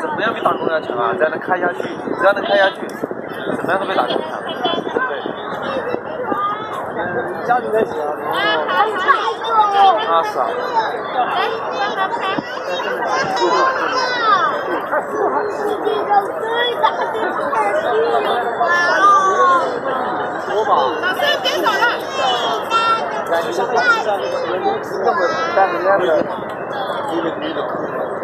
怎么样比打工要强啊！只要能开下去，只要能开下去，怎么样都比打工强，对家里在写啊，啊是啊。多吧？老师别走了。感觉像那个人工智能的，但人家的，你的你的。还有。